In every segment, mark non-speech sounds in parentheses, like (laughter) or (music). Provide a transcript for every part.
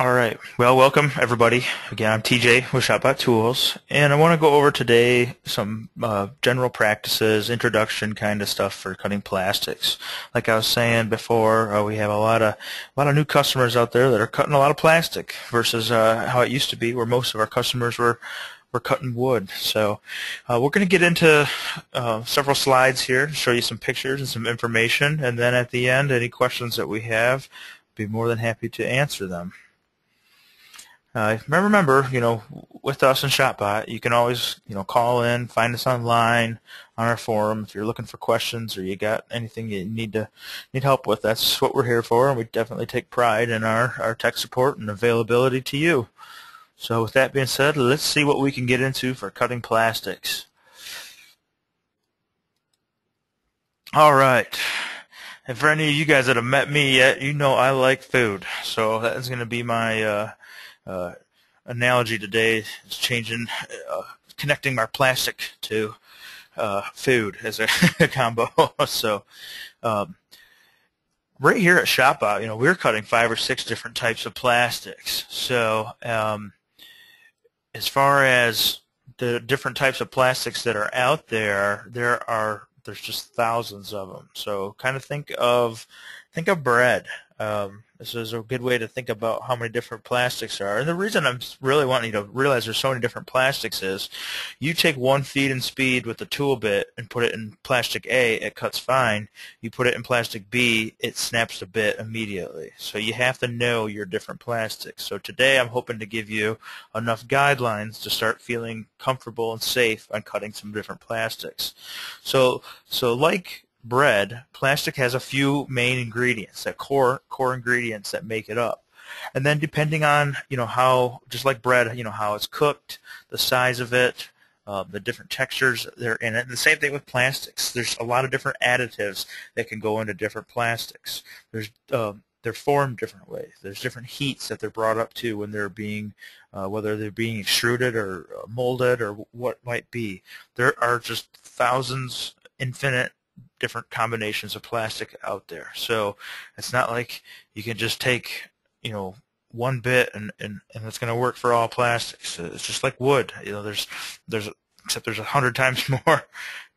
All right. Well, welcome everybody. Again, I'm TJ with ShopBot Tools, and I want to go over today some uh, general practices, introduction kind of stuff for cutting plastics. Like I was saying before, uh, we have a lot of a lot of new customers out there that are cutting a lot of plastic versus uh, how it used to be, where most of our customers were were cutting wood. So uh, we're going to get into uh, several slides here, show you some pictures and some information, and then at the end, any questions that we have, be more than happy to answer them. Uh, remember, you know, with us in ShopBot, you can always, you know, call in, find us online on our forum if you're looking for questions or you got anything you need to need help with. That's what we're here for, and we definitely take pride in our our tech support and availability to you. So, with that being said, let's see what we can get into for cutting plastics. All right. And for any of you guys that have met me yet, you know I like food. So that is going to be my uh, uh, analogy today is changing, uh, connecting our plastic to uh, food as a, (laughs) combo. (laughs) so um, right here at ShopBot, you know, we're cutting five or six different types of plastics. So um, as far as the different types of plastics that are out there, there are there's just thousands of them. So kind of think of think of bread. Um, this is a good way to think about how many different plastics are. And the reason I'm really wanting you to realize there's so many different plastics is you take one feed and speed with the tool bit and put it in plastic A, it cuts fine. You put it in plastic B, it snaps the bit immediately. So you have to know your different plastics. So today I'm hoping to give you enough guidelines to start feeling comfortable and safe on cutting some different plastics. So, so like bread, plastic has a few main ingredients, that core core ingredients that make it up. And then depending on, you know, how, just like bread, you know, how it's cooked, the size of it, uh, the different textures that are in it. And the same thing with plastics. There's a lot of different additives that can go into different plastics. There's uh, they're formed different ways. There's different heats that they're brought up to when they're being, uh, whether they're being extruded or uh, molded or what might be. There are just thousands, infinite different combinations of plastic out there. So it's not like you can just take, you know, one bit and, and, and it's going to work for all plastics. It's just like wood. You know, there's there's except there's a hundred (laughs) times more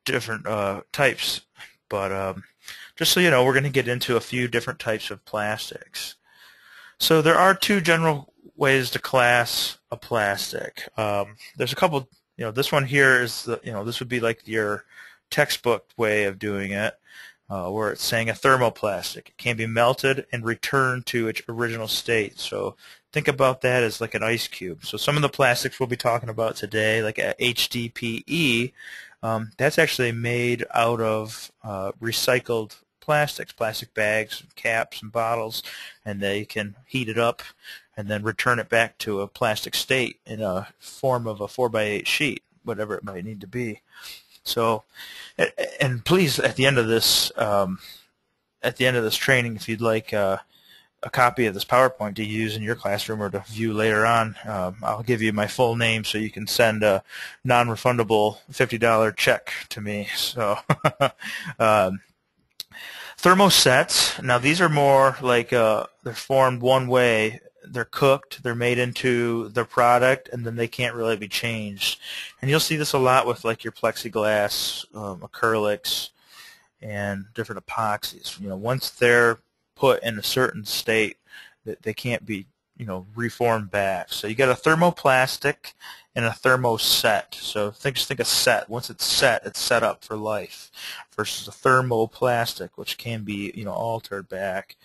different uh, types. But um, just so you know, we're going to get into a few different types of plastics. So there are two general ways to class a plastic. Um, there's a couple. You know, this one here is the you know this would be like your textbook way of doing it, uh, where it's saying a thermoplastic. It can be melted and returned to its original state. So think about that as like an ice cube. So some of the plastics we'll be talking about today, like HDPE, um, that's actually made out of uh, recycled plastics, plastic bags, caps, and bottles, and they can heat it up and then return it back to a plastic state in a form of a 4x8 sheet, whatever it might need to be. So, and please, at the end of this, um, at the end of this training, if you'd like uh, a copy of this PowerPoint to use in your classroom or to view later on, um, I'll give you my full name so you can send a non-refundable $50 check to me. So, (laughs) um, thermosets. Now these are more like uh, they're formed one way they're cooked, they're made into the product, and then they can't really be changed. And you'll see this a lot with like your plexiglass, um, acrylics, and different epoxies. You know, once they're put in a certain state, that they can't be you know reformed back. So you got a thermoplastic and a thermoset. So think just think a set. Once it's set, it's set up for life, versus a thermoplastic, which can be you know altered back.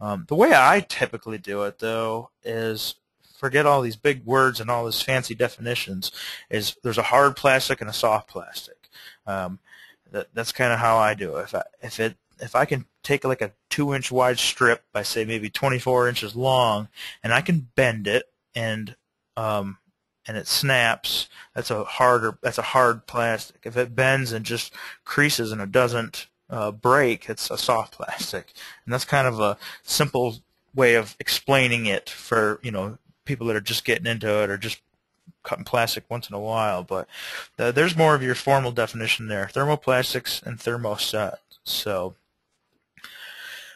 Um, the way I typically do it, though, is forget all these big words and all these fancy definitions. Is there's a hard plastic and a soft plastic. Um, that, that's kind of how I do it. If I, if it if I can take like a two inch wide strip by say maybe 24 inches long, and I can bend it and um, and it snaps, that's a harder that's a hard plastic. If it bends and just creases and it doesn't uh, break, it's a soft plastic, and that's kind of a simple way of explaining it for you know people that are just getting into it or just cutting plastic once in a while. But uh, there's more of your formal definition there: thermoplastics and thermosets. So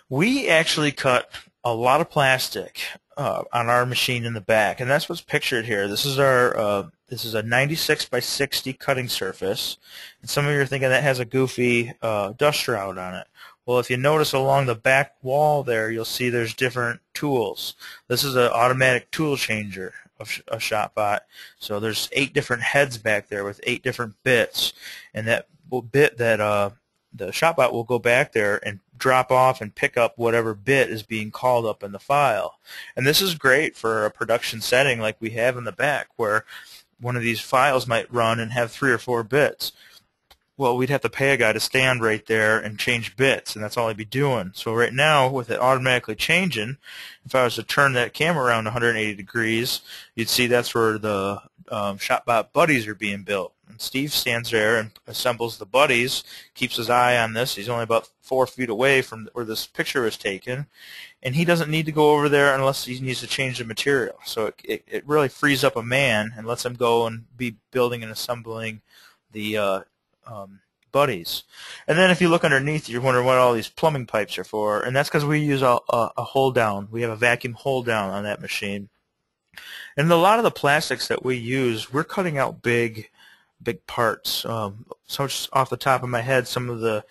we actually cut a lot of plastic uh, on our machine in the back, and that's what's pictured here. This is our uh, this is a 96 by 60 cutting surface, and some of you are thinking that has a goofy uh, dust shroud on it. Well, if you notice along the back wall there, you'll see there's different tools. This is an automatic tool changer of a ShopBot. So there's eight different heads back there with eight different bits, and that bit that uh, the ShopBot will go back there and drop off and pick up whatever bit is being called up in the file. And this is great for a production setting like we have in the back where one of these files might run and have three or four bits well, we'd have to pay a guy to stand right there and change bits, and that's all he'd be doing. So right now, with it automatically changing, if I was to turn that camera around 180 degrees, you'd see that's where the um, ShopBot buddies are being built. And Steve stands there and assembles the buddies, keeps his eye on this. He's only about four feet away from where this picture was taken, and he doesn't need to go over there unless he needs to change the material. So it, it, it really frees up a man and lets him go and be building and assembling the uh, um, buddies. And then if you look underneath, you're wondering what all these plumbing pipes are for, and that's because we use a, a, a hold down. We have a vacuum hold down on that machine. And a lot of the plastics that we use, we're cutting out big, big parts. Um, so just off the top of my head, some of the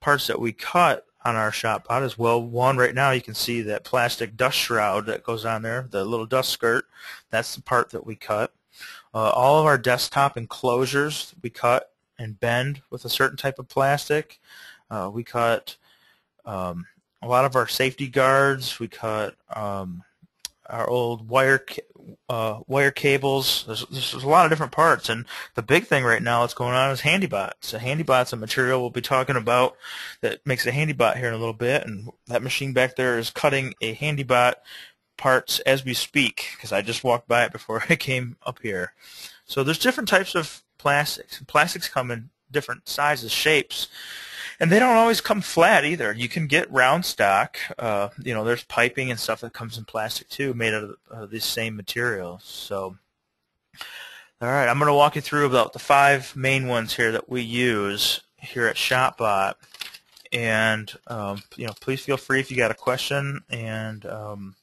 parts that we cut on our ShopBot as well. One right now you can see that plastic dust shroud that goes on there, the little dust skirt. That's the part that we cut. Uh, all of our desktop enclosures we cut and bend with a certain type of plastic. Uh, we cut um, a lot of our safety guards. We cut um, our old wire uh, wire cables. There's, there's, a lot of different parts, and the big thing right now that's going on is Handibot. So Handibot's a material we'll be talking about that makes a Handibot here in a little bit, and that machine back there is cutting a Handibot parts as we speak because I just walked by it before (laughs) I came up here. So there's different types of plastics. Plastics come in different sizes, shapes, and they don't always come flat either. You can get round stock. Uh, you know, there's piping and stuff that comes in plastic too, made out of uh, these same materials. So, all right, I'm going to walk you through about the five main ones here that we use here at ShopBot. And um, you know, please feel free if you got a question, and um,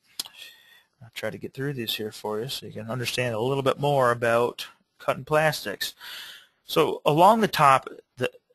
I'll try to get through these here for you so you can understand a little bit more about cutting plastics. So along the top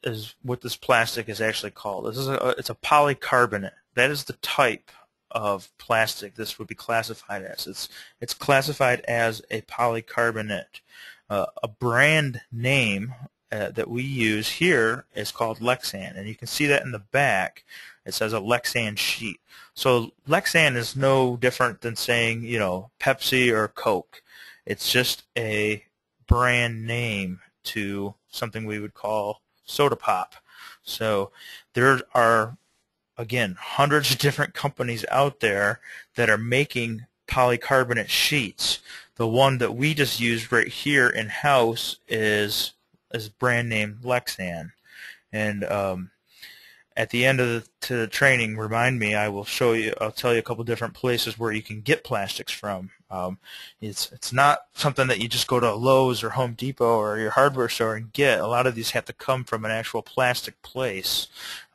is what this plastic is actually called. This is a, it's a polycarbonate. That is the type of plastic this would be classified as. It's it's classified as a polycarbonate. Uh, a brand name uh, that we use here is called Lexan, and you can see that in the back. It says a Lexan sheet. So Lexan is no different than saying you know Pepsi or Coke. It's just a brand name to something we would call soda pop. So there are, again, hundreds of different companies out there that are making polycarbonate sheets. The one that we just used right here in-house is is brand name Lexan. And um, at the end of the, the training, remind me. I will show you. I'll tell you a couple different places where you can get plastics from. Um, it's it's not something that you just go to Lowe's or Home Depot or your hardware store and get. A lot of these have to come from an actual plastic place,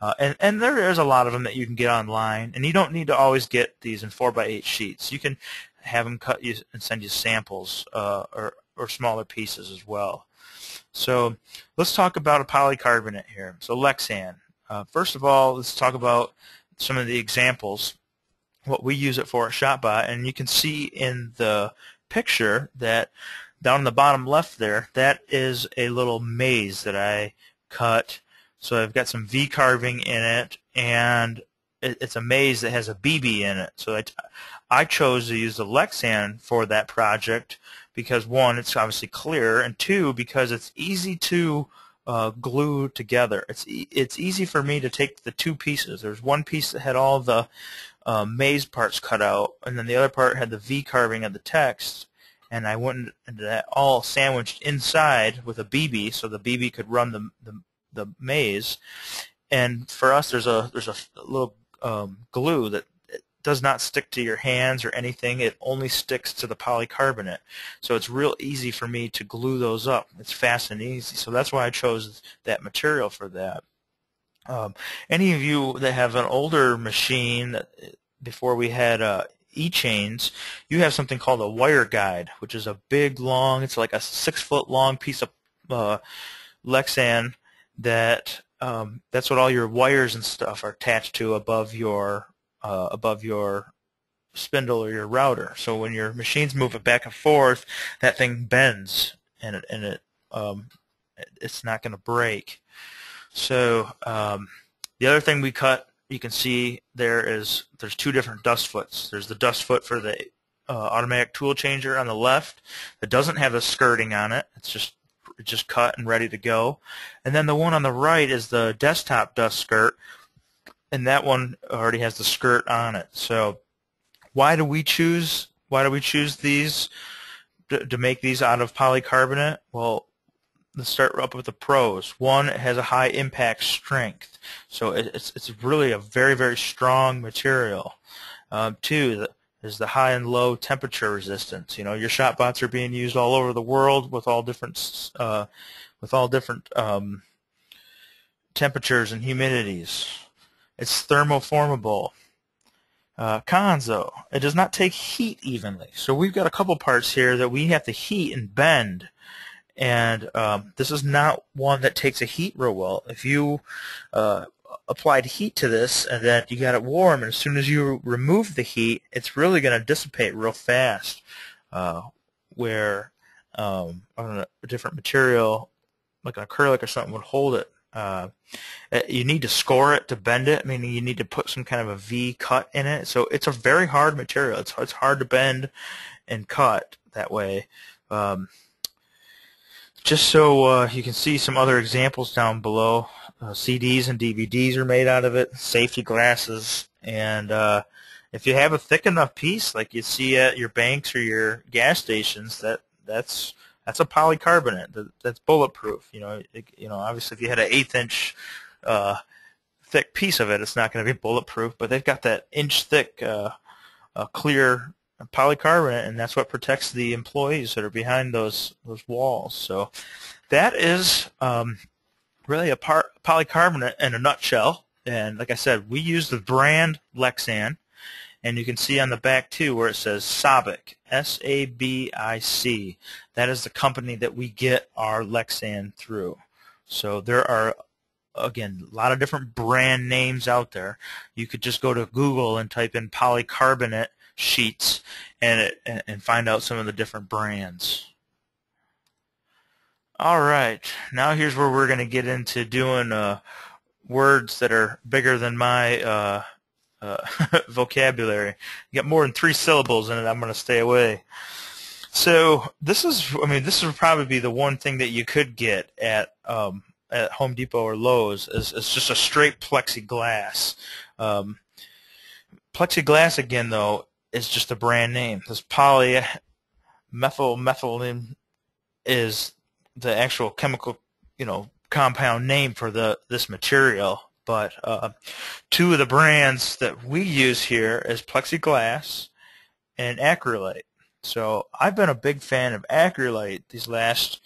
uh, and and there is a lot of them that you can get online. And you don't need to always get these in four by eight sheets. You can have them cut you and send you samples uh, or or smaller pieces as well. So let's talk about a polycarbonate here. So Lexan. Uh, first of all, let's talk about some of the examples, what we use it for at ShopBot, and you can see in the picture that down in the bottom left there, that is a little maze that I cut. So I've got some V carving in it, and it's a maze that has a BB in it. So I, I chose to use the Lexan for that project because one, it's obviously clear, and two, because it's easy to uh, glue together. It's e it's easy for me to take the two pieces. There's one piece that had all the uh, maze parts cut out, and then the other part had the V carving of the text. And I went into that all sandwiched inside with a BB, so the BB could run the the, the maze. And for us, there's a there's a little um, glue that does not stick to your hands or anything. It only sticks to the polycarbonate. So it's real easy for me to glue those up. It's fast and easy. So that's why I chose that material for that. Um, any of you that have an older machine, before we had uh, e-chains, you have something called a wire guide, which is a big, long, it's like a six-foot long piece of uh, Lexan that um, that's what all your wires and stuff are attached to above your uh, above your spindle or your router. So when your machine's moving back and forth, that thing bends and it and it um, it's not going to break. So um, the other thing we cut, you can see there is there's two different dust foots. There's the dust foot for the uh, automatic tool changer on the left that doesn't have the skirting on it. It's just just cut and ready to go. And then the one on the right is the desktop dust skirt, and that one already has the skirt on it. So why do we choose why do we choose these to, to make these out of polycarbonate? Well, let's start up with the pros. One, it has a high impact strength, so it's it's really a very very strong material. Um, two, is the high and low temperature resistance. You know, your ShopBots are being used all over the world with all different uh, with all different um, temperatures and humidities. It's thermoformable. Uh, cons though, it does not take heat evenly. So we've got a couple parts here that we have to heat and bend and um, this is not one that takes a heat real well. If you uh, applied heat to this and then you got it warm, and as soon as you remove the heat, it's really going to dissipate real fast. Uh, where um, a different material, like an acrylic or something, would hold it. Uh, you need to score it to bend it, meaning you need to put some kind of a V cut in it. So it's a very hard material. It's it's hard to bend and cut that way. Um, just so uh, you can see some other examples down below, uh, CDs and DVDs are made out of it, safety glasses, and uh, if you have a thick enough piece like you see at your banks or your gas stations, that that's that's a polycarbonate. That, that's bulletproof. You know, it, you know, obviously if you had an eighth inch uh, thick piece of it, it's not going to be bulletproof. But they've got that inch thick uh, clear polycarbonate, and that's what protects the employees that are behind those those walls. So that is um, really a par- polycarbonate in a nutshell. And like I said, we use the brand Lexan, and you can see on the back too where it says Sabic, S-A-B-I-C. That is the company that we get our Lexan through. So there are again, a lot of different brand names out there. You could just go to Google and type in polycarbonate sheets and and find out some of the different brands. All right, now here's where we're going to get into doing uh, words that are bigger than my uh, uh, (laughs) vocabulary. You got more than three syllables in it, I'm going to stay away. So this is, I mean, this would probably be the one thing that you could get at um, at Home Depot or Lowe's is, is just a straight plexiglass. Um, plexiglass again, though, is just a brand name. This polymethyl methylene is the actual chemical, you know, compound name for the this material. But uh, two of the brands that we use here is plexiglass and acrylite. So I've been a big fan of acrylite these last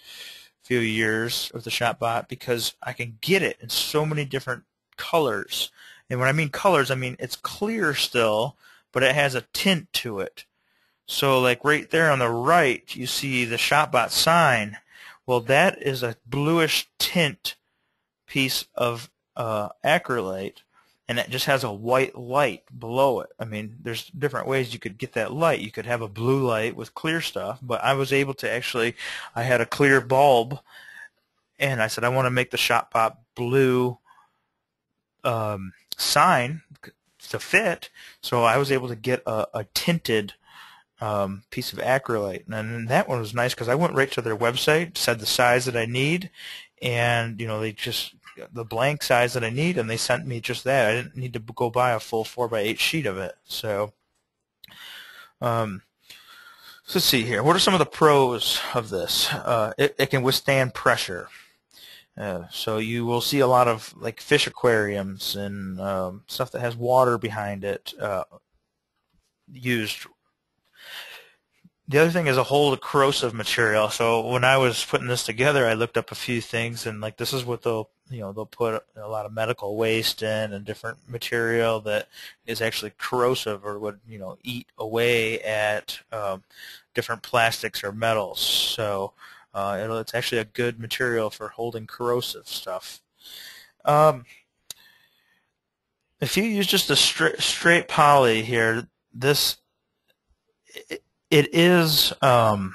few years of the ShopBot because I can get it in so many different colors. And when I mean colors, I mean it's clear still, but it has a tint to it. So like right there on the right, you see the ShopBot sign. Well, that is a bluish tint piece of uh, acrylite, and it just has a white light below it. I mean, there's different ways you could get that light. You could have a blue light with clear stuff, but I was able to actually, I had a clear bulb, and I said I want to make the ShopBot blue um, sign to fit. So I was able to get a, a tinted um, piece of acrylite, and that one was nice because I went right to their website, said the size that I need, and you know they just the blank size that I need, and they sent me just that. I didn't need to go buy a full four by eight sheet of it. So, um, so let's see here. What are some of the pros of this? Uh, it, it can withstand pressure. So you will see a lot of like fish aquariums and um, stuff that has water behind it uh, used. The other thing is a whole corrosive material. So when I was putting this together, I looked up a few things, and like this is what they'll you know they'll put a lot of medical waste in and different material that is actually corrosive or would you know eat away at um, different plastics or metals. So uh, it's actually a good material for holding corrosive stuff. Um, if you use just a straight, straight poly here, this it, it is um,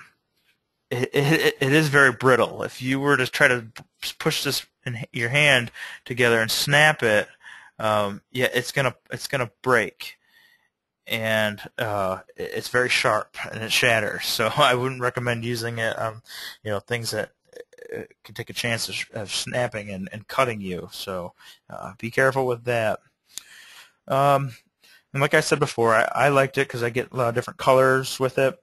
it, it, it is very brittle. If you were to try to push this in your hand together and snap it, um, yeah, it's gonna it's gonna break, and uh, it's very sharp and it shatters. (laughs) So I wouldn't recommend using it on you know things that uh, can take a chance of, of snapping and, and cutting you. So uh, be careful with that. Um, and like I said before, I, I liked it because I get a lot of different colors with it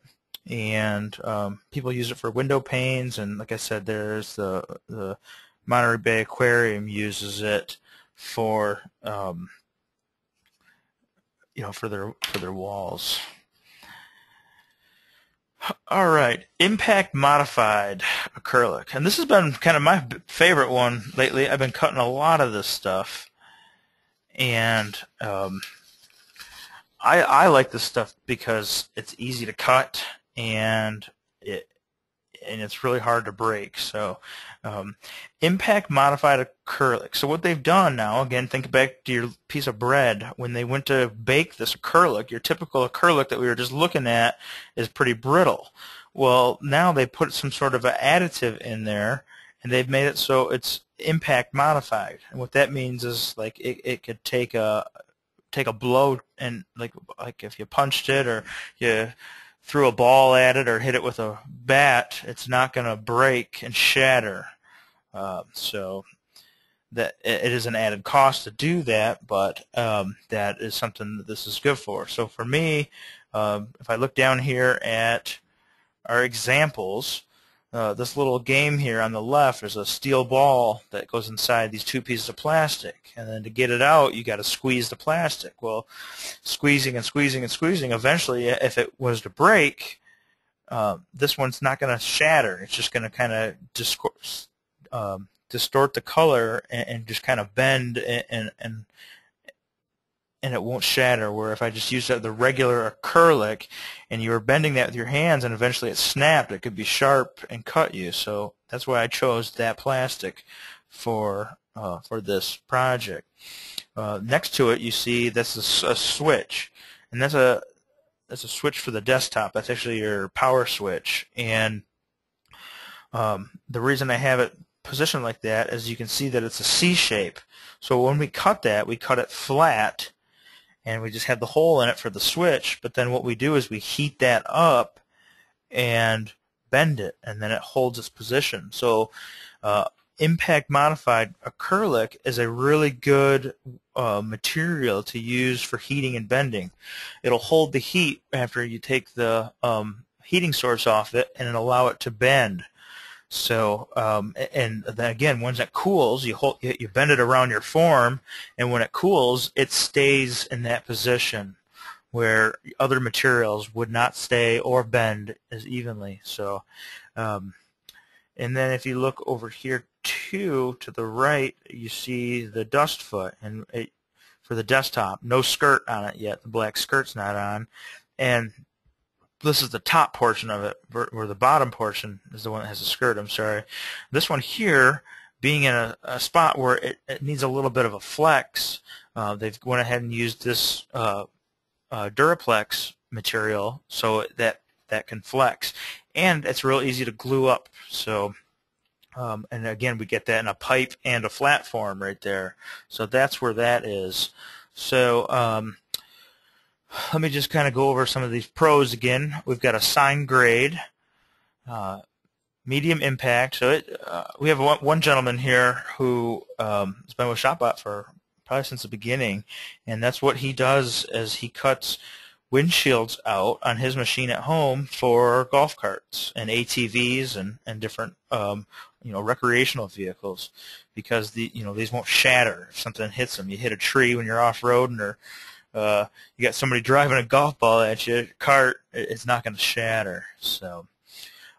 and um, people use it for window panes. And like I said, there's the the Monterey Bay Aquarium uses it for um, you know for their for their walls. All right, impact modified acrylic, and this has been kind of my favorite one lately. I've been cutting a lot of this stuff, and um, I I like this stuff because it's easy to cut and it and it's really hard to break. So um, impact modified acrylic. So what they've done now, again, think back to your piece of bread. When they went to bake this acrylic, your typical acrylic that we were just looking at is pretty brittle. Well, now they put some sort of an additive in there, and they've made it so it's impact modified. And what that means is like it, it could take a take a blow and like like if you punched it or you threw a ball at it or hit it with a bat, it's not going to break and shatter. Uh, so that it is an added cost to do that, but um, that is something that this is good for. So for me, um, if I look down here at our examples, uh, this little game here on the left, there's a steel ball that goes inside these two pieces of plastic. And then to get it out, you got to squeeze the plastic. Well, squeezing and squeezing and squeezing, eventually, if it was to break, uh, this one's not going to shatter. It's just going to kind of um, distort the color and, and just kind of bend and, and, and and it won't shatter. Where if I just used the regular acrylic and you were bending that with your hands and eventually it snapped, it could be sharp and cut you. So that's why I chose that plastic for uh, for this project. Uh, next to it, you see this is a switch, and that's a that's a switch for the desktop. That's actually your power switch, and um, the reason I have it positioned like that is you can see that it's a C shape. So when we cut that, we cut it flat and we just have the hole in it for the switch. But then what we do is we heat that up and bend it, and then it holds its position. So uh, impact modified acrylic is a really good uh, material to use for heating and bending. It'll hold the heat after you take the um, heating source off it and allow it to bend. So, um, and then again, once it cools, you hold, you bend it around your form, and when it cools, it stays in that position where other materials would not stay or bend as evenly. So, um, and then if you look over here too, to the right, you see the dust foot, and it, for the desktop, no skirt on it yet. The black skirt's not on, and this is the top portion of it, where the bottom portion is the one that has a skirt, I'm sorry. This one here, being in a, a spot where it, it, needs a little bit of a flex, uh, they've went ahead and used this uh, uh, Duraplex material so that that can flex. And it's real easy to glue up. So, um, and again, we get that in a pipe and a flat form right there. So that's where that is. So, um, let me just kind of go over some of these pros again. We've got a sign grade, uh, medium impact. So it, uh, we have one, one, gentleman here who um, has been with ShopBot for probably since the beginning, and that's what he does is he cuts windshields out on his machine at home for golf carts and ATVs and, and different um, you know recreational vehicles because the you know these won't shatter if something hits them. You hit a tree when you're off road or uh, you got somebody driving a golf ball at you, cart, it's not going to shatter. So,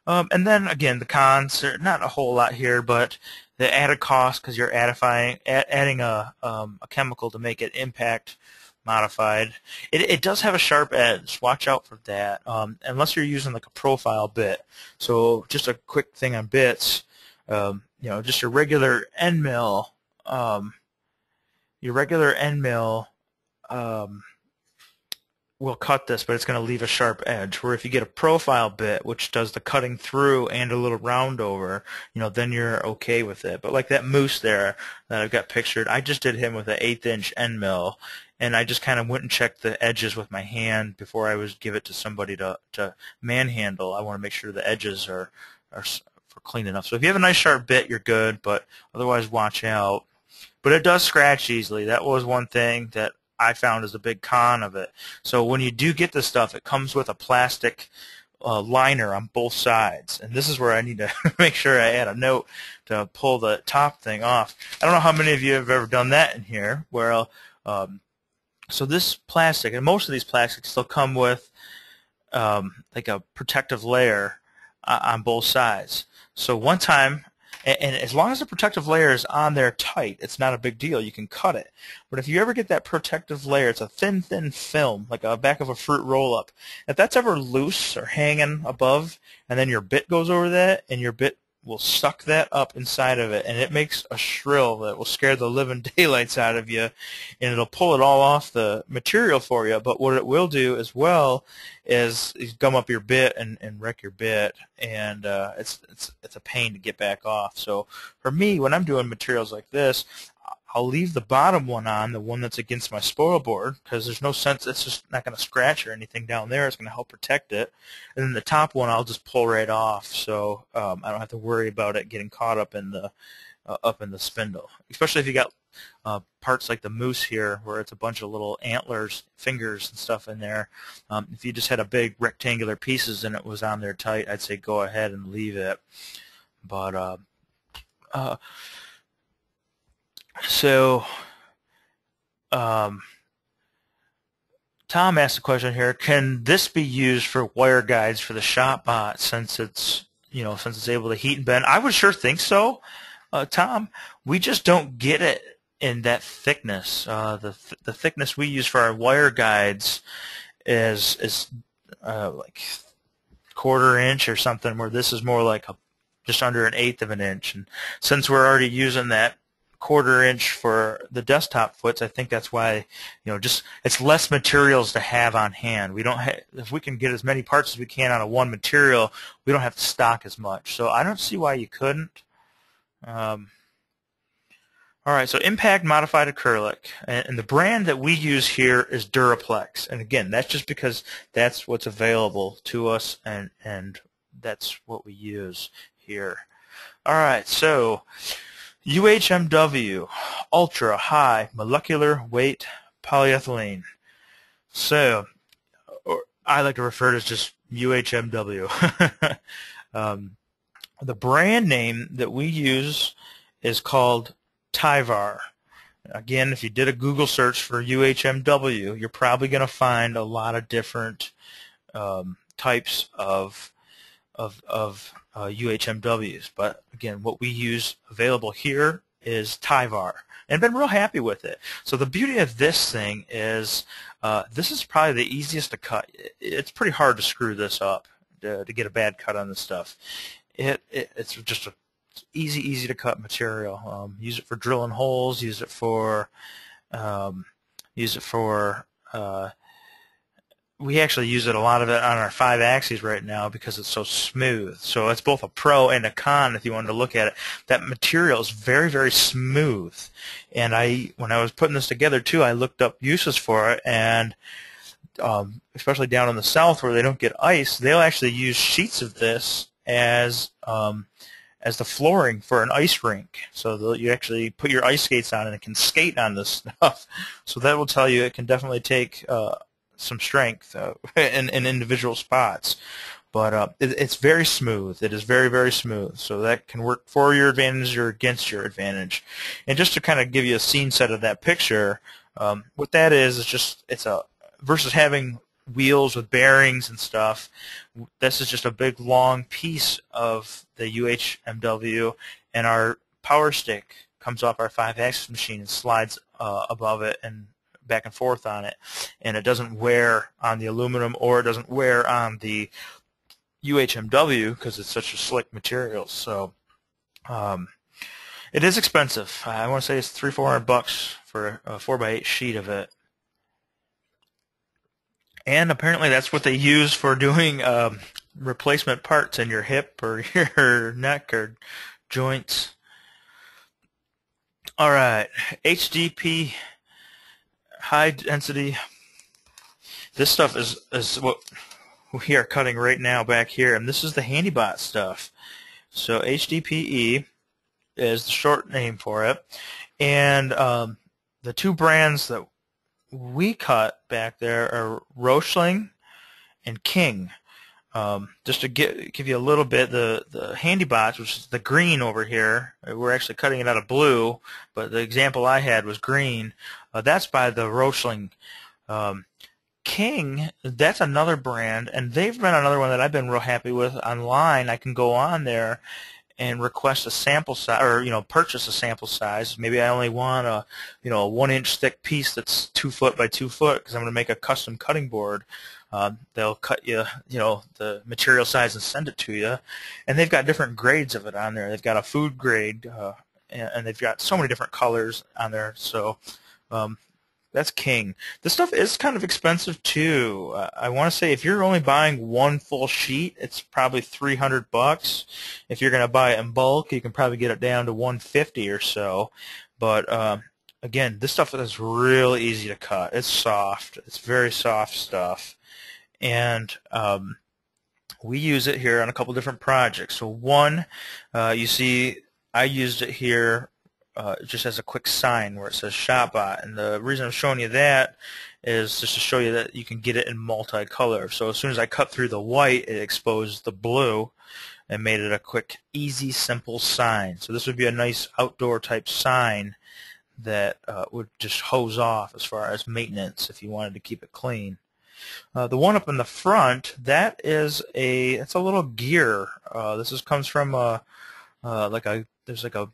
um, and then again, the cons are not a whole lot here, but the added cost because you're addifying, add, adding a, um, a chemical to make it impact modified. It, it does have a sharp edge. Watch out for that. Um, unless you're using like a profile bit. So just a quick thing on bits. Um, you know, just your regular end mill. Um, your regular end mill um, will cut this, but it's going to leave a sharp edge. Where if you get a profile bit, which does the cutting through and a little round over, you know, then you're okay with it. But like that moose there that I've got pictured, I just did him with an eighth inch end mill, and I just kind of went and checked the edges with my hand before I would give it to somebody to to manhandle. I want to make sure the edges are are clean enough. So if you have a nice sharp bit, you're good, but otherwise watch out. But it does scratch easily. That was one thing that I found is a big con of it. So when you do get this stuff, it comes with a plastic uh, liner on both sides. And this is where I need to (laughs) make sure I add a note to pull the top thing off. I don't know how many of you have ever done that in here. Where um, So this plastic, and most of these plastics still come with um, like a protective layer uh, on both sides. So one time and, and, as long as the protective layer is on there tight, it's not a big deal. You can cut it. But if you ever get that protective layer, it's a thin, thin film, like a back of a fruit roll-up. If that's ever loose or hanging above, and then your bit goes over that, and your bit will suck that up inside of it, and it makes a shrill that will scare the living (laughs) daylights out of you, and it'll pull it all off the material for you. But what it will do as well is, gum up your bit and, and wreck your bit, and uh, it's it's it's a pain to get back off. So for me, when I'm doing materials like this, I'll leave the bottom one on, the one that's against my spoil board, because there's no sense, it's just not going to scratch or anything down there. It's going to help protect it. And then the top one I'll just pull right off, so um, I don't have to worry about it getting caught up in the uh, up in the spindle. Especially if you got uh, parts like the moose here, where it's a bunch of little antlers, fingers, and stuff in there. Um, if you just had a big rectangular pieces and it was on there tight, I'd say go ahead and leave it. But uh, uh so, um, Tom asked a question here. Can this be used for wire guides for the ShopBot since it's you know since it's able to heat and bend? I would sure think so, uh, Tom. We just don't get it in that thickness. Uh, the th the thickness we use for our wire guides is is uh, like quarter inch or something, where this is more like a just under an eighth of an inch. And since we're already using that quarter inch for the desktop foots. I think that's why, you know, just it's less materials to have on hand. We don't if we can get as many parts as we can out of one material, we don't have to stock as much. So I don't see why you couldn't. Um, all right, so impact modified acrylic, and the brand that we use here is Duraplex, and again, that's just because that's what's available to us, and and that's what we use here. All right, so UHMW, ultra high molecular weight polyethylene. So, I like to refer to it as just UHMW. (laughs) um, the brand name that we use is called Tivar. Again, if you did a Google search for UHMW, you're probably going to find a lot of different um, types of of, of uh, UHMWs. But again, what we use available here is Tivar and been real happy with it. So the beauty of this thing is uh, this is probably the easiest to cut. It's pretty hard to screw this up to, to get a bad cut on this stuff. It, it it's just a easy, easy to cut material. Um, use it for drilling holes. Use it for um, use it for uh, we actually use it a lot of it on our five axes right now because it's so smooth. So it's both a pro and a con if you wanted to look at it. That material is very, very smooth. And I, when I was putting this together too, I looked up uses for it and um, especially down in the south where they don't get ice, they'll actually use sheets of this as um, as the flooring for an ice rink. So you actually put your ice skates on and it can skate on this (laughs) stuff. So that will tell you it can definitely take uh, some strength uh, (laughs) in, in individual spots. But uh, it, it's very smooth. It is very, very smooth. So that can work for your advantage or against your advantage. And just to kind of give you a scene set of that picture, um, what that is is just it's a versus having wheels with bearings and stuff. This is just a big long piece of the UHMW, and our power stick comes off our five-axis machine and slides uh, above it and back and forth on it, and it doesn't wear on the aluminum or it doesn't wear on the UHMW because it's such a slick material. So um, it is expensive. I want to say it's three, four hundred bucks for a four by eight sheet of it. And apparently that's what they use for doing um, replacement parts in your hip or (laughs) your neck or joints. All right, HDP high density. This stuff is is what we are cutting right now back here, and this is the Handibot stuff. So HDPE is the short name for it, and um, the two brands that we cut back there are Rochling and King. Um, just to get, give you a little bit, the, the Handibots, which is the green over here, we're actually cutting it out of blue, but the example I had was green. Uh, that's by the Rochling. Um, King, that's another brand, and they've been another one that I've been real happy with online. I can go on there and request a sample size or you know purchase a sample size maybe I only want a you know a one inch thick piece that's two foot by two foot because I'm going to make a custom cutting board uh, they'll cut you you know the material size and send it to you and they've got different grades of it on there they've got a food grade uh, and, and, they've got so many different colors on there so um, that's king. This stuff is kind of expensive too. Uh, I want to say if you're only buying one full sheet, it's probably 300 bucks. If you're going to buy it in bulk, you can probably get it down to 150 or so. But uh, again, this stuff is really easy to cut. It's soft. It's very soft stuff, and um, we use it here on a couple different projects. So one, uh, you see, I used it here uh, just as a quick sign where it says ShopBot. And the reason I'm showing you that is just to show you that you can get it in multicolor. So as soon as I cut through the white, it exposed the blue and made it a quick, easy, simple sign. So this would be a nice outdoor type sign that uh, would just hose off as far as maintenance if you wanted to keep it clean. Uh, the one up in the front, that is a, it's a little gear. Uh, this is, comes from a, uh, like a, there's like a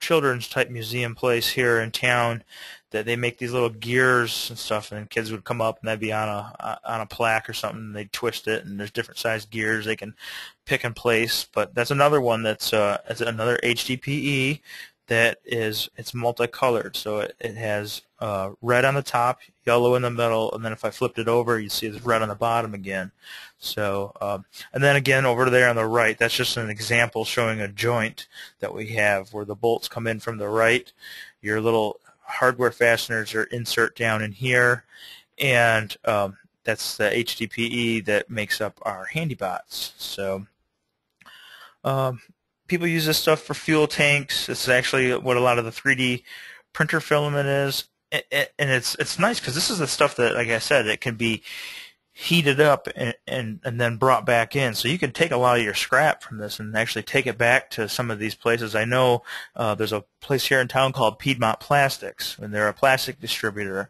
children's type museum place here in town that they make these little gears and stuff and kids would come up and they'd be on a on a plaque or something and they'd twist it and there's different sized gears they can pick and place but that's another one that's uh it's another HDPE that is it's multicolored. So it, it has uh, red on the top, yellow in the middle, and then if I flipped it over, you see it's red on the bottom again. So um, and then again over there on the right, that's just an example showing a joint that we have where the bolts come in from the right. Your little hardware fasteners are insert down in here, and um, that's the HDPE that makes up our Handibots. So um, people use this stuff for fuel tanks. This is actually what a lot of the 3D printer filament is, and it's it's nice because this is the stuff that, like I said, it can be heated up and, and and then brought back in. So you can take a lot of your scrap from this and actually take it back to some of these places. I know uh, there's a place here in town called Piedmont Plastics, and they're a plastic distributor.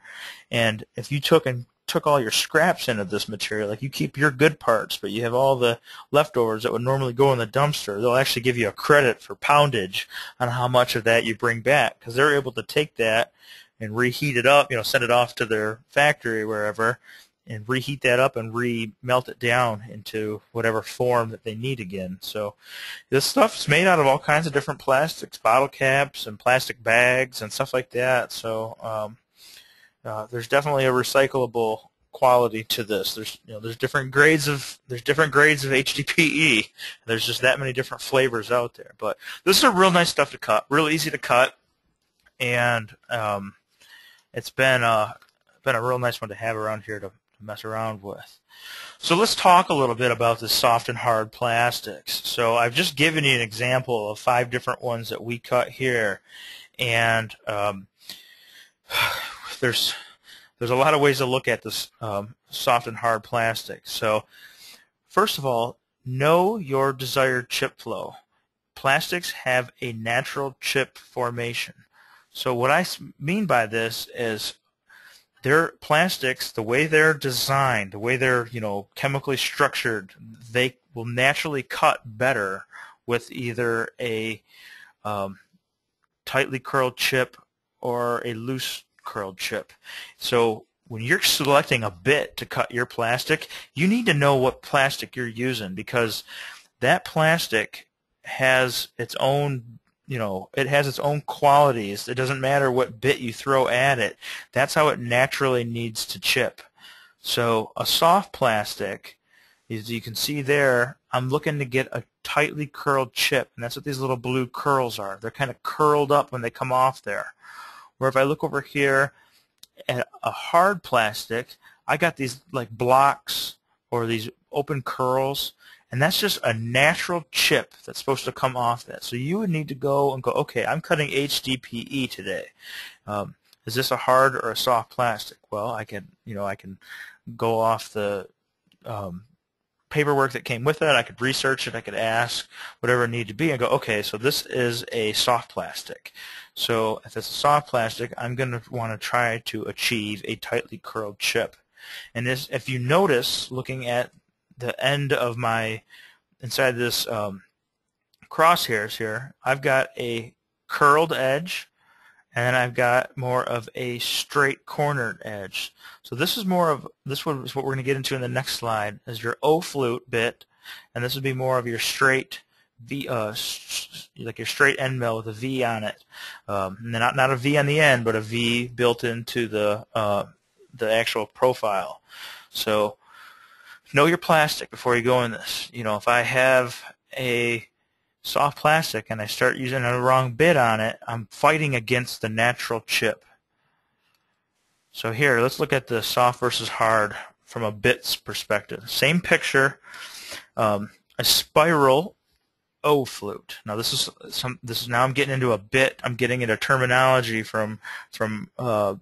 And if you took and took all your scraps into this material. Like you keep your good parts, but you have all the leftovers that would normally go in the dumpster. They'll actually give you a credit for poundage on how much of that you bring back because they're able to take that and reheat it up, you know, send it off to their factory wherever and reheat that up and re-melt it down into whatever form that they need again. So this stuff is made out of all kinds of different plastics, bottle caps and plastic bags and stuff like that. So um, uh, there's definitely a recyclable quality to this. There's you know there's different grades of there's different grades of HDPE. There's just that many different flavors out there. But this is a real nice stuff to cut, real easy to cut, and um, it's been a been a real nice one to have around here to, to mess around with. So let's talk a little bit about the soft and hard plastics. So I've just given you an example of five different ones that we cut here, and um, (sighs) there's there's a lot of ways to look at this um, soft and hard plastic. So first of all, know your desired chip flow. Plastics have a natural chip formation. So what I mean by this is their plastics, the way they're designed, the way they're you know chemically structured, they will naturally cut better with either a um, tightly curled chip or a loose curled chip. So when you're selecting a bit to cut your plastic, you need to know what plastic you're using because that plastic has its own you know it has its own qualities. It doesn't matter what bit you throw at it. That's how it naturally needs to chip. So a soft plastic as you can see there I'm looking to get a tightly curled chip and that's what these little blue curls are. They're kind of curled up when they come off there. Where if I look over here at a hard plastic I got these like blocks or these open curls and that's just a natural chip that's supposed to come off that. So you would need to go and go, okay, I'm cutting HDPE today. Um, is this a hard or a soft plastic? Well, I can, you know, I can go off the um, paperwork that came with it. I could research it. I could ask whatever it needed to be and go, okay, so this is a soft plastic. So if it's a soft plastic, I'm going to want to try to achieve a tightly curled chip. And this, if you notice, looking at the end of my inside this um, crosshairs here, I've got a curled edge and then I've got more of a straight cornered edge. So this is more of this one is what we're going to get into in the next slide is your O flute bit, and this would be more of your straight V, uh, like your straight end mill with a V on it. Um, not not a V on the end, but a V built into the uh, the actual profile. So know your plastic before you go in this. You know, if I have a soft plastic and I start using a wrong bit on it, I'm fighting against the natural chip. So here, let's look at the soft versus hard from a bits perspective. Same picture, um, a spiral O flute. Now this is some. This is now I'm getting into a bit. I'm getting into terminology from from uh,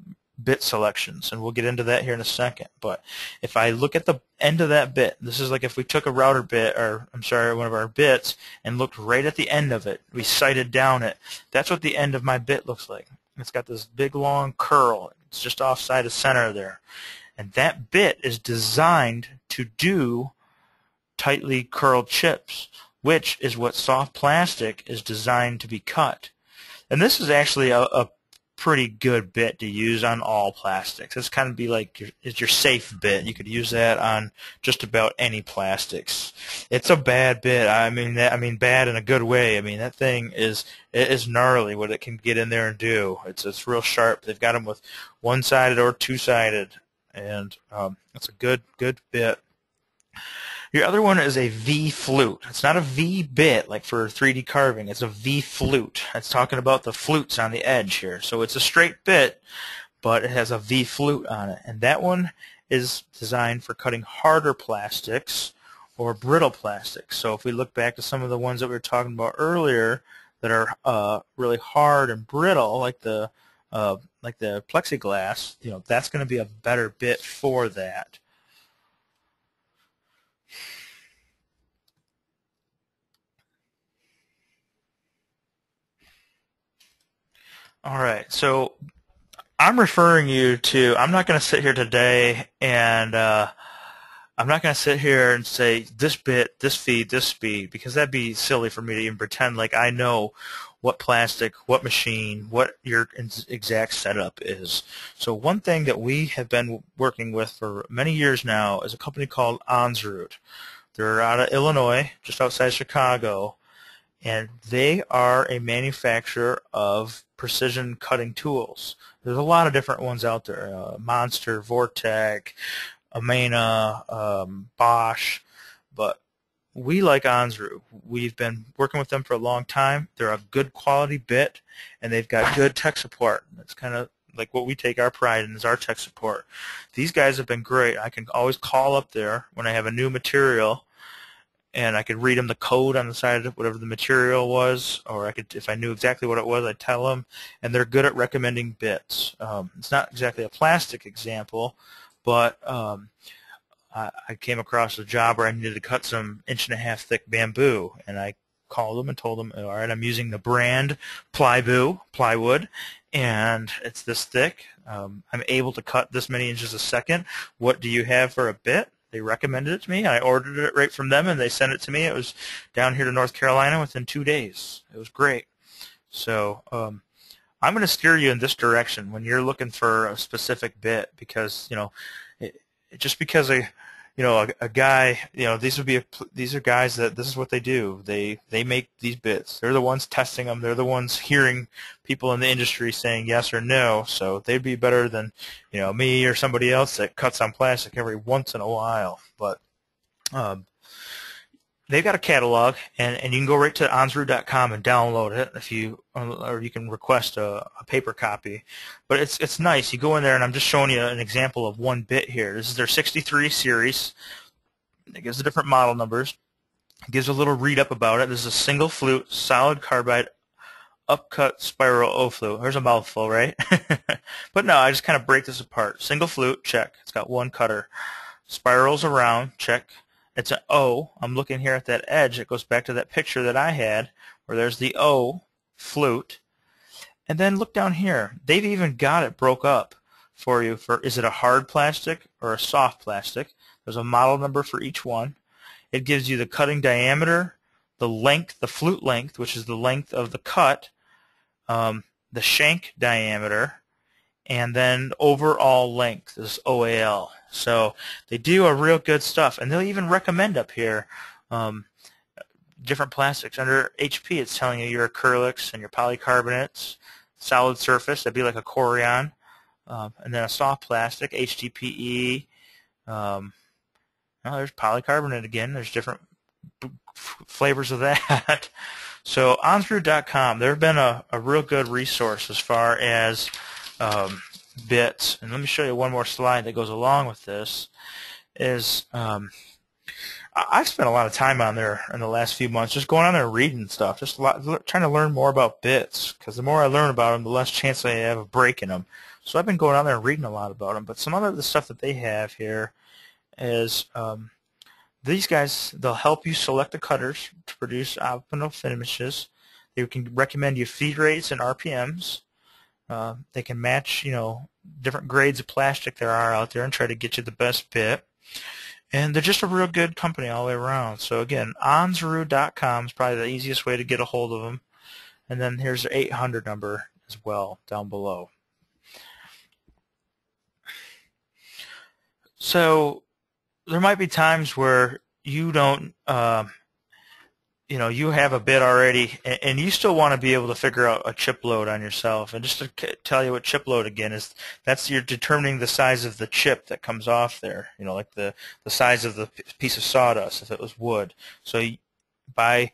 bit selections, and we'll get into that here in a second. But if I look at the end of that bit, this is like if we took a router bit, or I'm sorry, one of our bits, and looked right at the end of it, we sighted down it, that's what the end of my bit looks like. It's got this big long curl. It's just offside of center there. And that bit is designed to do tightly curled chips, which is what soft plastic is designed to be cut. And this is actually a, a pretty good bit to use on all plastics. It's kind of be like your, it's your safe bit. You could use that on just about any plastics. It's a bad bit. I mean, that, I mean, bad in a good way. I mean, that thing is it is gnarly what it can get in there and do. It's it's real sharp. They've got them with one-sided or two-sided, and um, it's a good good bit. Your other one is a V flute. It's not a V bit like for 3D carving. It's a V flute. It's talking about the flutes on the edge here. So it's a straight bit, but it has a V flute on it. And that one is designed for cutting harder plastics or brittle plastics. So if we look back to some of the ones that we were talking about earlier that are uh, really hard and brittle, like the uh, like the plexiglass, you know, that's going to be a better bit for that. All right. So I'm referring you to, I'm not going to sit here today and uh, I'm not going to sit here and say this bit, this feed, this speed, because that'd be silly for me to even pretend like I know what plastic, what machine, what your exact setup is. So one thing that we have been working with for many years now is a company called Onsrud. They're out of Illinois, just outside Chicago, and they are a manufacturer of precision cutting tools. There's a lot of different ones out there, uh, Monster, Vortec, Amana, um, Bosch, but we like Onsrud. We've been working with them for a long time. They're a good quality bit, and they've got good tech support. That's kind of like what we take our pride in is our tech support. These guys have been great. I can always call up there when I have a new material and I could read them the code on the side of whatever the material was, or I could, if I knew exactly what it was, I'd tell them. And they're good at recommending bits. Um, it's not exactly a plastic example, but um, I, I came across a job where I needed to cut some inch and a half thick bamboo, and I called them and told them, all right, I'm using the brand Plyboo, plywood, and it's this thick. Um, I'm able to cut this many inches a second. What do you have for a bit? They recommended it to me. I ordered it right from them, and they sent it to me. It was down here to North Carolina within two days. It was great. So um, I'm going to steer you in this direction when you're looking for a specific bit because you know it, just because a you know a, a, guy you know these would be a, these are guys that this is what they do. They they make these bits. They're the ones testing them they're the ones hearing people in the industry saying yes or no. So they'd be better than you know me or somebody else that cuts on plastic every once in a while. But um, they've got a catalog, and, and you can go right to onsrud.com and download it if you or you can request a, a, paper copy. But it's it's nice. You go in there, and I'm just showing you an example of one bit here. This is their 63 series. It gives the different model numbers. It gives a little read up about it. This is a single flute, solid carbide, upcut spiral O flute. There's a mouthful, right? (laughs) but no, I just kind of break this apart. Single flute, check. It's got one cutter. Spirals around, check it's an O. I'm looking here at that edge. It goes back to that picture that I had where there's the O flute. And then look down here. They've even got it broke up for you for is it a hard plastic or a soft plastic. There's a model number for each one. It gives you the cutting diameter, the length, the flute length, which is the length of the cut, um, the shank diameter, and then overall length is OAL. So they do a real good stuff, and they'll even recommend up here um, different plastics. Under HP, it's telling you your acrylics and your polycarbonates, solid surface, that'd be like a Corian, um, and then a soft plastic, HDPE. Um, well, there's polycarbonate again. There's different flavors of that. (laughs) so onsrud.com, they've been a, a real good resource as far as um, bits, and let me show you one more slide that goes along with this, is um, I've spent a lot of time on there in the last few months, just going on there reading stuff, just lot, trying to learn more about bits, because the more I learn about them, the less chance I have of breaking them. So I've been going on there and reading a lot about them, but some of the stuff that they have here is um, these guys, they'll help you select the cutters to produce optimal finishes. They can recommend you feed rates and RPMs. Uh, they can match, you know, different grades of plastic there are out there and try to get you the best bit. And they're just a real good company all the way around. So again, onsrud.com is probably the easiest way to get a hold of them. And then here's their 800 number as well down below. So there might be times where you don't uh, you know you have a bit already and, and you still want to be able to figure out a chip load on yourself. And just to tell you what chip load again is that's you're determining the size of the chip that comes off there you know like the the size of the piece of sawdust if it was wood. So by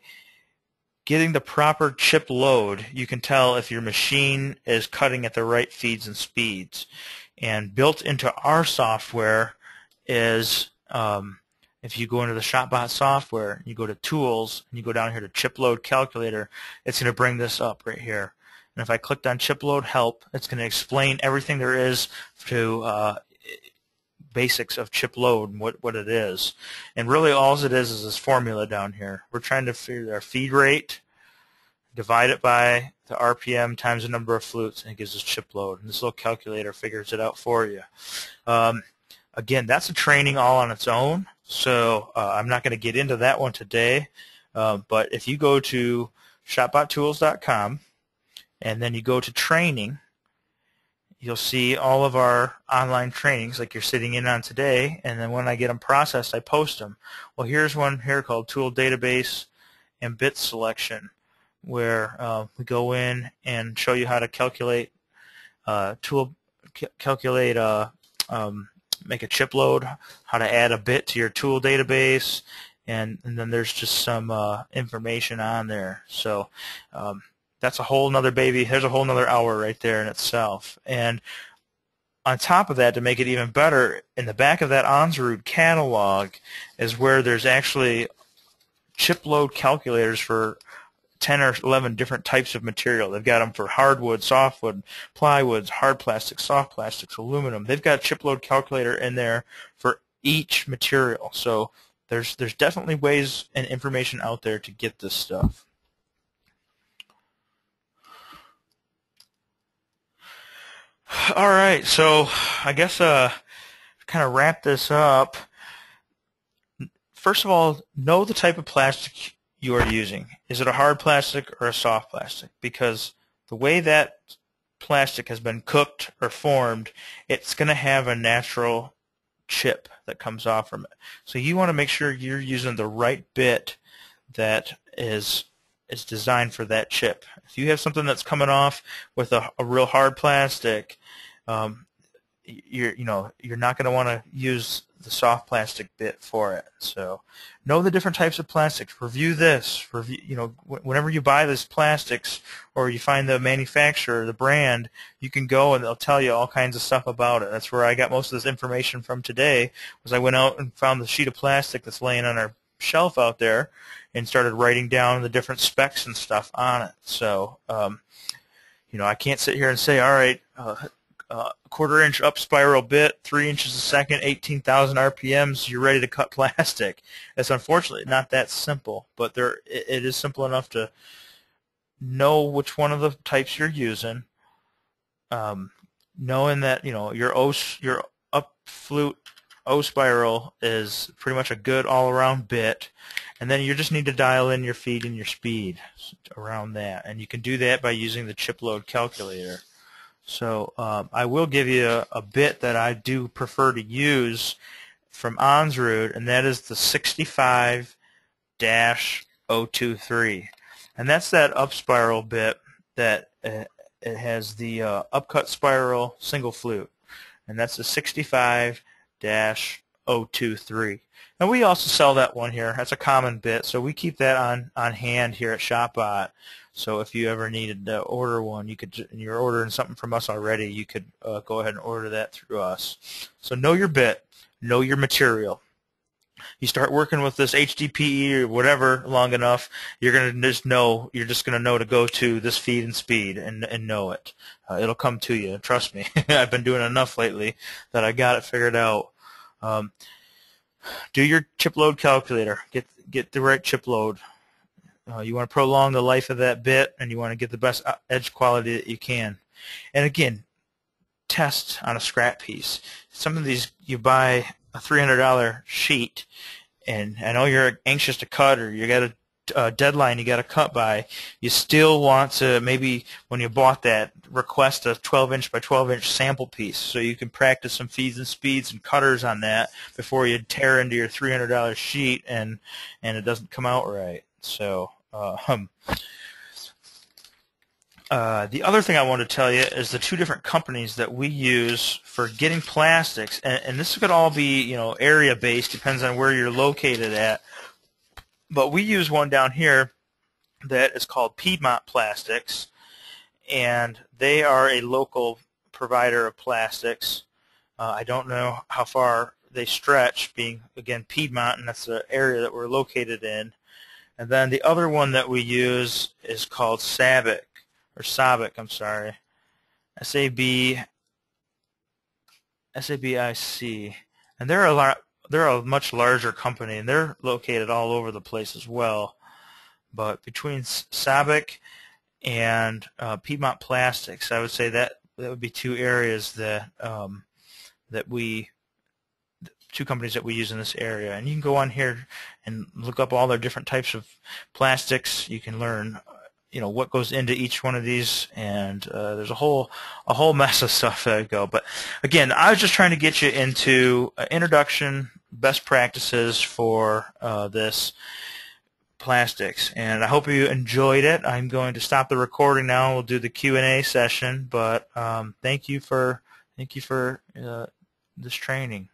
getting the proper chip load you can tell if your machine is cutting at the right feeds and speeds. And built into our software is um, if you go into the ShopBot software, you go to Tools, and you go down here to Chip Load Calculator, it's going to bring this up right here. And if I clicked on Chip Load Help, it's going to explain everything there is to uh, basics of chip load and what, what it is. And really all it is is this formula down here. We're trying to figure our feed rate, divide it by the RPM times the number of flutes, and it gives us chip load. And this little calculator figures it out for you. Um, again, that's a training all on its own. So uh, I'm not going to get into that one today, uh, but if you go to shopbottools.com and then you go to training, you'll see all of our online trainings like you're sitting in on today, and then when I get them processed, I post them. Well, here's one here called Tool Database and Bit Selection, where uh, we go in and show you how to calculate uh, tool calculate uh, um, make a chip load, how to add a bit to your tool database, and, and then there's just some uh, information on there. So um, that's a whole nother baby. There's a whole nother hour right there in itself. And on top of that, to make it even better, in the back of that Onsrud catalog is where there's actually chip load calculators for 10 or 11 different types of material. They've got them for hardwood, softwood, plywoods, hard plastics, soft plastics, aluminum. They've got a chip load calculator in there for each material. So there's there's definitely ways and information out there to get this stuff. All right, so I guess uh, kind of wrap this up. First of all, know the type of plastic you are using. Is it a hard plastic or a soft plastic? Because the way that plastic has been cooked or formed, it's going to have a natural chip that comes off from it. So you want to make sure you're using the right bit that is is designed for that chip. If you have something that's coming off with a, a real hard plastic, um, you're you know you're not going to want to use the soft plastic bit for it. So know the different types of plastics. Review this. Review you know whenever you buy this plastics or you find the manufacturer, the brand, you can go and they'll tell you all kinds of stuff about it. That's where I got most of this information from today. Was I went out and found the sheet of plastic that's laying on our shelf out there and started writing down the different specs and stuff on it. So um, you know I can't sit here and say all right. Uh, uh, quarter inch up spiral bit, three inches a second, 18,000 RPMs, you're ready to cut (laughs) plastic. It's unfortunately not that simple, but there it, it is simple enough to know which one of the types you're using, um, knowing that you know your O your up flute O spiral is pretty much a good all-around bit, and then you just need to dial in your feed and your speed around that, and you can do that by using the chip load calculator. So um, I will give you a, a, bit that I do prefer to use from Onsrud, and that is the 65-023. And that's that up spiral bit that uh, it has the uh, upcut spiral single flute. And that's the 65-023. And we also sell that one here. That's a common bit, so we keep that on, on hand here at ShopBot. So if you ever needed to order one, you could. You're ordering something from us already. You could uh, go ahead and order that through us. So know your bit, know your material. You start working with this HDPE or whatever long enough, you're gonna just know. You're just gonna know to go to this feed and speed and and know it. Uh, it'll come to you. Trust me. (laughs) I've been doing enough lately that I got it figured out. Um, do your chip load calculator. Get get the right chip load. Uh, you want to prolong the life of that bit, and you want to get the best uh, edge quality that you can. And again, test on a scrap piece. Some of these you buy a $300 sheet, and I know you're anxious to cut or you got a deadline you got to cut by, you still want to maybe when you bought that request a 12 inch by 12 inch sample piece so you can practice some feeds and speeds and cutters on that before you tear into your $300 sheet and and it doesn't come out right. So um, uh, the other thing I want to tell you is the two different companies that we use for getting plastics, and, and this could all be you know area based, depends on where you're located at. But we use one down here that is called Piedmont Plastics, and they are a local provider of plastics. Uh, I don't know how far they stretch, being again Piedmont, and that's the area that we're located in. And then the other one that we use is called Sabic, or Sabic, I'm sorry. S-A-B, S-A-B-I-C. And they're a lot, they're a much larger company, and they're located all over the place as well. But between Sabic and uh, Piedmont Plastics, I would say that that would be two areas that um, that we two companies that we use in this area. And you can go on here and look up all their different types of plastics. You can learn, you know, what goes into each one of these, and uh, there's a whole a whole (laughs) mess of stuff that go. But again, I was just trying to get you into uh, introduction, best practices for uh, this plastics and I hope you enjoyed it. I'm going to stop the recording now. We'll do the Q&A session, but um, thank you for thank you for uh, this training.